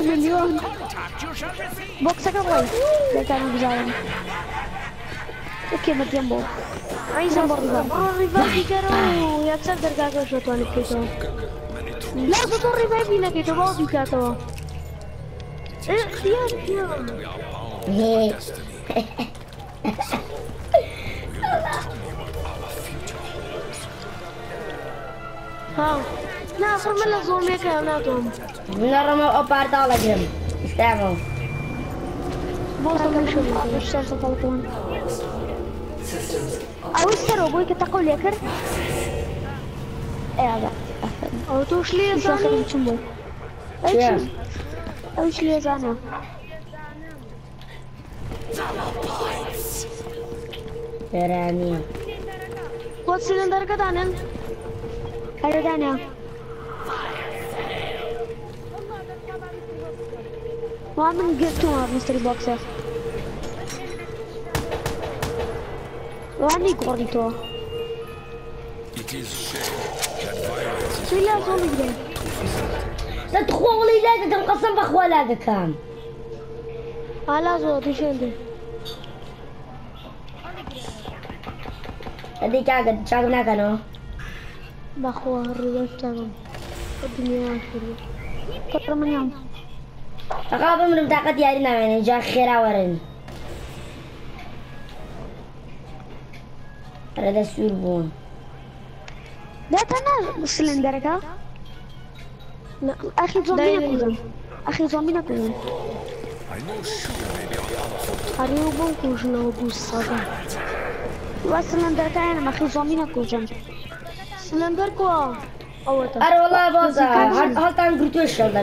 Миллион. Бокс огромный. Да там бежал. Окей, мы тем бог. Ai, s-a abordat. Revive-i Jak s-a încărcat că și-o toale pe tău. Lasă tot revive-ile, că te-o bau picat-o. Ia, ia. na, Carmela, złomieka na dom. Normalną oparta, ale gram. Stefan. Boże, musimy, jeszcze za balkon. А вы старого, это такой лекарь? Э, да. А вот ушли за ним. Чем? А ушли за ним. Верани. Вот силиндар каданен. Каданен. Şuraya. إيش لي زانا Öğreneyim. كود سلندر كتانن هذا دانا ما من قلت ما مستري بوكسر واني قريتو سيلا زومي جرين تدخل ولادك مقسم بأخوالك كام. على زود شندي هذيك عقد شاق ناكنو. بخوا الرجال تمام الدنيا آخر كتر من يوم تقابل من بتاعت يارينا يعني جا خيرا ورن. هذا سوربون. لا تنا سلندرك لا أخي زومبي دايما. نكوزن أخي زومبي نكوزن أريوبون كوجنا وبوسابا وسلندرك أنا أخي زومبي نكوزن سلندر كوا أوتا أنا والله بوزا هل هل تنقرتو الشغلة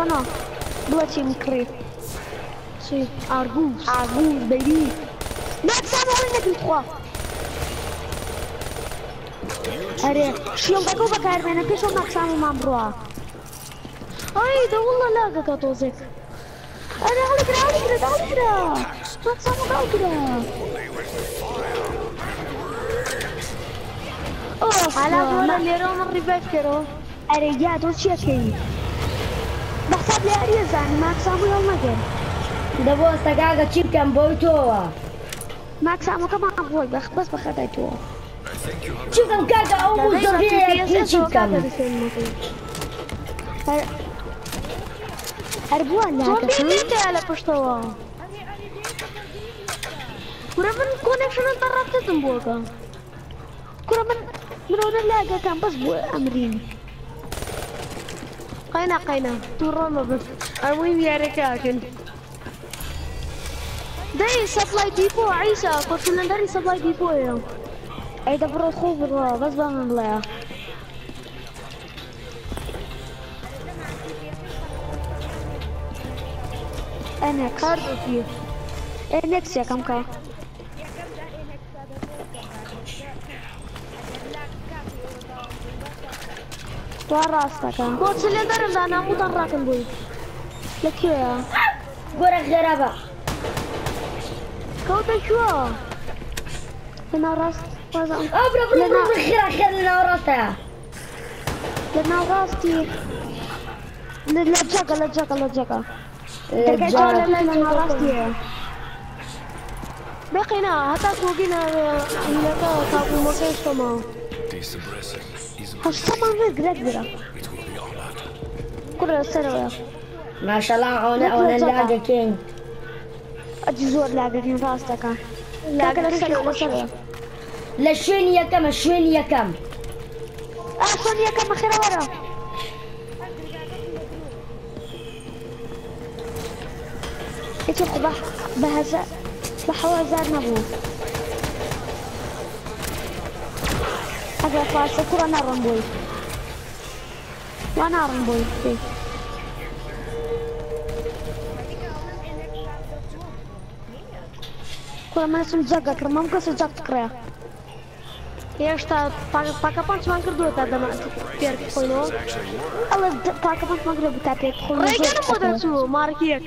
سلمو من ريبيت كني أفكار موية وانا دلوقتي مكري سي أرجوز عجوز بيبي لا تسامو وينك التخوا أري شلون بكو بكار بينا كيشو ماكسامو مامبروا أي ده والله لاقى كاتوزك أنا هولي كده هولي كده هولي كده ماكسامو قاو كده اوف على ما- قول اللي روم الريبيت كرو أري يا دول شيكي بحسب لي أري زاني ماكسامو يوم مجر ده بوز تقاقة تشيب كان بويتوا. ماكسامو كمان أبوي بس بس بخدايتو شوف كم كاكا أول زوجية تشيب كان. أربوان لا ميتة على بشتوا ورفن كونكشن انطرفت تنبوكا كرة من من هنا لاقى كان بس بو أمرين قينا قينا. تورما بس. المهم يا ركاكن داي سبلاي ديبو عيسى قلت لنا داري سبلاي ديبو يا. أي دبر خوف برا بس بان الله انكس هاردو فيه انكس يا كم كا وراستك كوت سلندر أنا مطرقن بوي لك يا؟ قرأ غرابة. كوتا شو؟ لنا راست وزن أبرا برا برا بالخير خير لنا وراسها. لنا راستي لا جاكا لا جاكا لا لجارة. لنا راستي بقينا هتا كوكينا هنا كابو مكيش كما غير قرأ قرأ كرة السنة ما شاء الله أنا أنا لاقي كينج. أجي زور لاقى في راستك لاقى السنة السنة لشين يا كم شين يا كم. أصلا يا كم خير ورا يتوقع بح بهزا بحوازار Așa face, cura n-ar înboi. La n-ar înboi, știi. Cura mai sunt zaga, că m-am găsit zaga să crea. Ești, pacă pan și m-am gândit că dăm pierd cu nu. Ale, pacă pan și m-am gândit că pierd cu nu. Răi, chiar nu mă dați mă, Marchiec.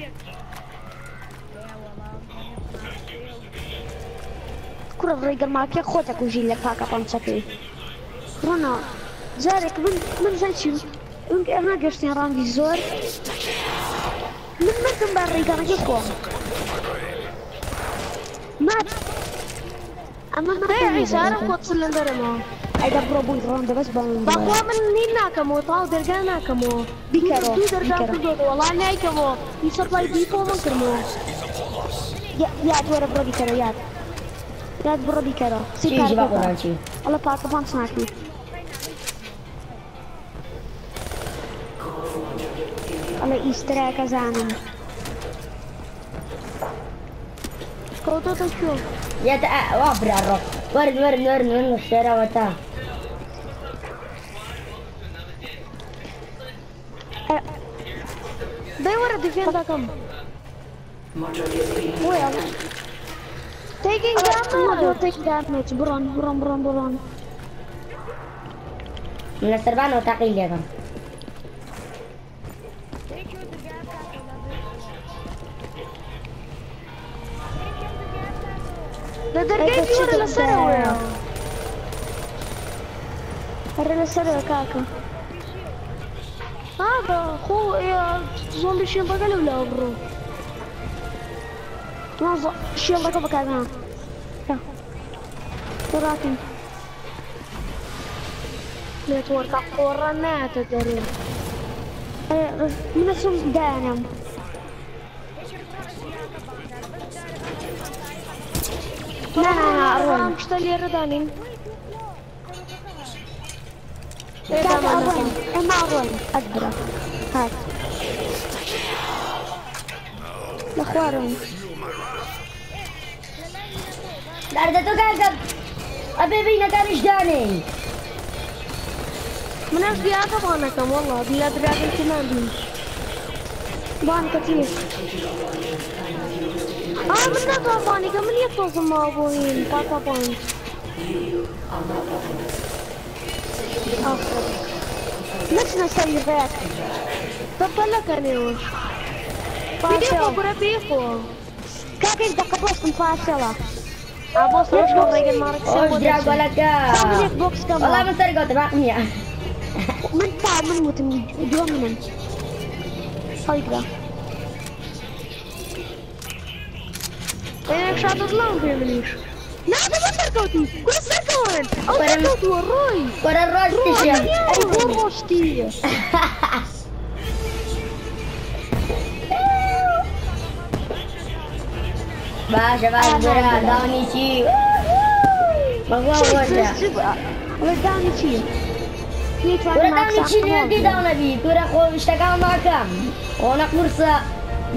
Cura vrei gărmar, chiar hotea cu jile, pacă pan și m-am. خۆتە کوژی لە پاکە پانچەکەی ڕۆنا جارێک من من زەچی اونکە ئەمە گەشتیان ڕانگی زۆر من مردم بە ڕێگەڕەکەی خۆم مات ئەمە عیسارم خۆت سلندەرمەوە ئەیدا بڕۆ بووی ڕۆن دەبەست بە من باخوا من نین ناکەمەوە تاو دەرگا ناکەمەوە بیکەرەوە دوو دەرگا بیکەرەوە کردوەوە وەڵا نایکەمەوە دیسەپلای دیپۆ من کردمەوە یاد وەرە بڕۆ بیکەرەوە یاد یاد بڕۆ بیکەرەوە سی چی جی با قرآن چی ئەڵە پاکە پانچ ناکەی ئەڵە ئیستراکە زانم کەوتۆتە شوێ يا تا وابر الرب ورد ورد ورد من الشارع وتا دەی وەرە دیفێن دەکەم وەیە تێکین دامەوە تێک دامێت بڕۆن بڕۆن بڕۆن بڕۆن من السربان وتاقيل يا جماعة لە دەرگای دیوەرە لەسەرەوەیە هەرە لەسەرەوە کاکە هذا خو زۆمبی شێڵەکە لەو لاوە بڕۆ نازە شێڵەکە بکاتنا ڕاتین نێتوەرکە قۆڕە ناتە دەرێ منەچم دایانم نا نا نا ئەڕۆن ئەم شتە لێرەدانین کاکە ئەڕۆن ئەمە ئەڕۆن ئەدبرە هات لە خوارن لارده تو كاكب أبي بينا كان إيش داني منەش دیاکە بانەکەم وەڵا بلا دراگەی نابین بان Ah, benar kau apa nih? Kamu lihat tuh semua aku kata pun. Aku. Nanti nanti saya lihat. Tapi lah kan itu. Pasal. Ini aku berapa Kau Kau kan tak kapas pun pasal lah. Apa sih? Kau bagian mana? Oh, jago lagi. Kau lihat box kamu. Allah besar kau terak ni ya. Mantap, mantap, mantap. Dua minit. Hai, kau. Jednak trzeba não z lampy wylisz. Na, to zatarkał ty! Kurde, zatarkał on! On zatarkał tu, roj! Para rości się! Ej, pomóż ty! Baixa, vai, bora, dá um nitinho. Vamos lá, não Vamos dar um nitinho. Burada niçin ilgi davranabilir? Burada işte kalmak. Ona kursa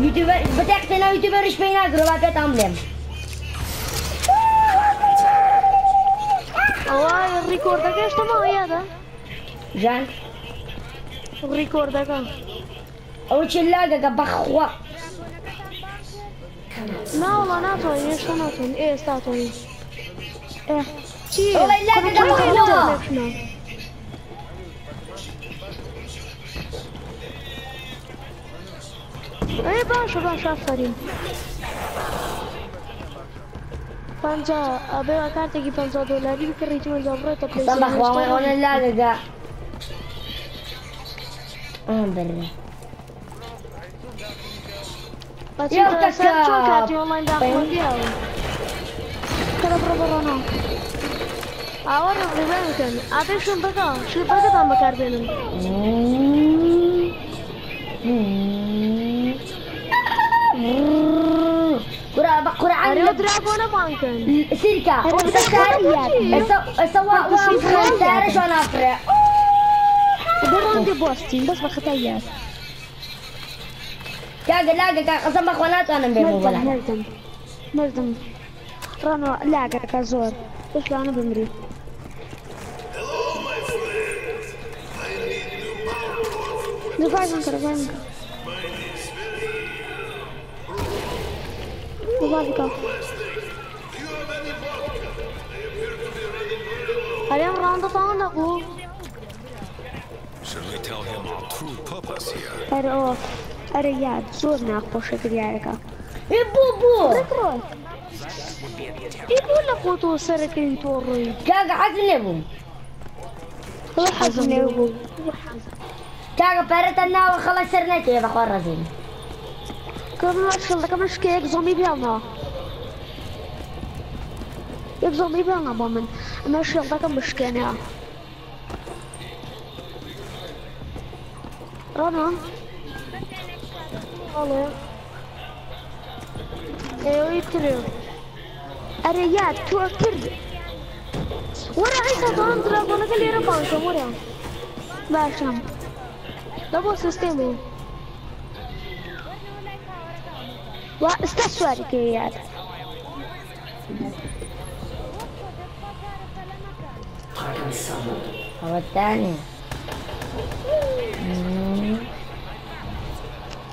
youtuber bedek na youtuber is bijna groot het emblem. Allah rekorda geçti mi ya da? Jan. Rekorda ka. O çillaga ka bakwa. Na ola na to je što na to. E sta to. E. Eh, Çi. Ola ilaga ka bakwa. Ey başa. Panza, aveva carte che pensò della ricca ritmo di avretta per il Vabbè, qua non è là, raga. Ah, bella. Ma ci. Te lo proverò no. Adesso un. Ci. Mmm. كرة كرة على أضرب وأنا بانكن سيركا سواء خسارة شو أنا افرق بماندي بوستي بس بختيار. كاك لاقا كاك قسم اخوانات أنا بيمو بلا مردم مردم رانو لاقا zor ne-a poșă că iar ca. E bubu! Recroi. E bun la foto să recreitorul. كاغا عقلبو هو حزن له كاغا بارتنا وخلاص سرنتي يا بخور رزين Kırmızı açıldı, kırmızı ki jak zombie biano. Jak zombie biano, bo my, my się taka myszkienia. Rano. Ee, Alo. Eyo yitiriyor. Are ya, tu akırdı. Oraya ise doğan dragona geliyorum bankam oraya. Verşem. Double sistemi. كيات هو الثاني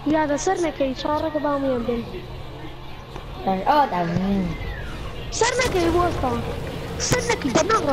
يا ده سرنا كي شارك يمدن أوه تعال سرنا كي بوسطا سرنا كي دماغ